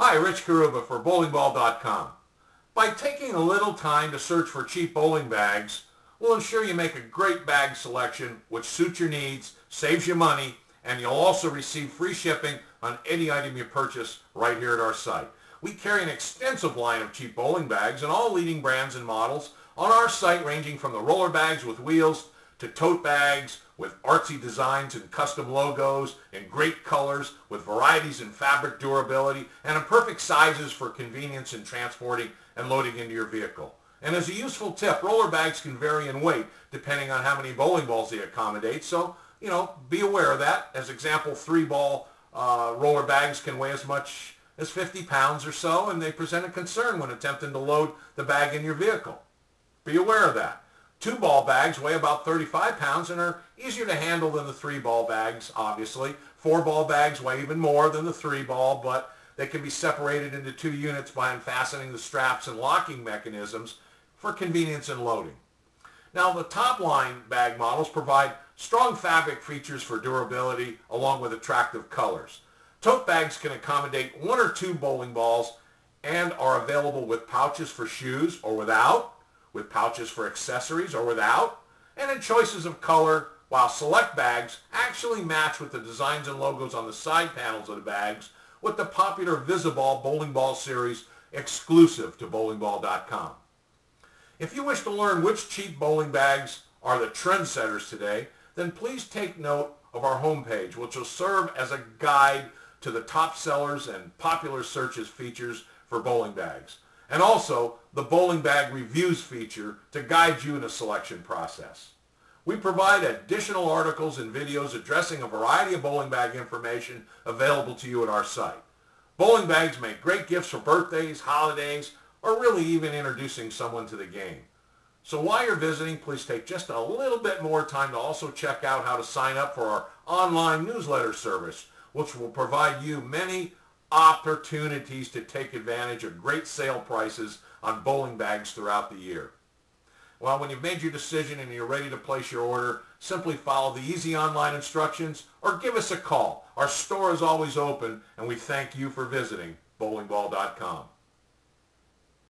Hi, Rich Carrubba for bowlingball.com. By taking a little time to search for cheap bowling bags, we'll ensure you make a great bag selection which suits your needs, saves you money, and you'll also receive free shipping on any item you purchase right here at our site. We carry an extensive line of cheap bowling bags and all leading brands and models on our site ranging from the roller bags with wheels to tote bags with artsy designs and custom logos in great colors with varieties in fabric durability and in perfect sizes for convenience in transporting and loading into your vehicle. And as a useful tip, roller bags can vary in weight depending on how many bowling balls they accommodate. So, you know, be aware of that. As example, three ball uh, roller bags can weigh as much as 50 pounds or so, and they present a concern when attempting to load the bag in your vehicle. Be aware of that. Two ball bags weigh about 35 pounds and are easier to handle than the three ball bags, obviously. Four ball bags weigh even more than the three ball, but they can be separated into two units by unfastening the straps and locking mechanisms for convenience in loading. Now, the top line bag models provide strong fabric features for durability along with attractive colors. Tote bags can accommodate one or two bowling balls and are available with pouches for shoes or without, with pouches for accessories or without, and in choices of color, while select bags actually match with the designs and logos on the side panels of the bags with the popular Visiball bowling ball series exclusive to bowlingball.com. If you wish to learn which cheap bowling bags are the trendsetters today, then please take note of our homepage, which will serve as a guide to the top sellers and popular searches features for bowling bags, and also the bowling bag reviews feature to guide you in the selection process. We provide additional articles and videos addressing a variety of bowling bag information available to you at our site. Bowling bags make great gifts for birthdays, holidays, or really even introducing someone to the game. So while you're visiting, please take just a little bit more time to also check out how to sign up for our online newsletter service, which will provide you many opportunities to take advantage of great sale prices on bowling bags throughout the year. Well, when you've made your decision and you're ready to place your order, simply follow the easy online instructions or give us a call. Our store is always open and we thank you for visiting bowlingball.com.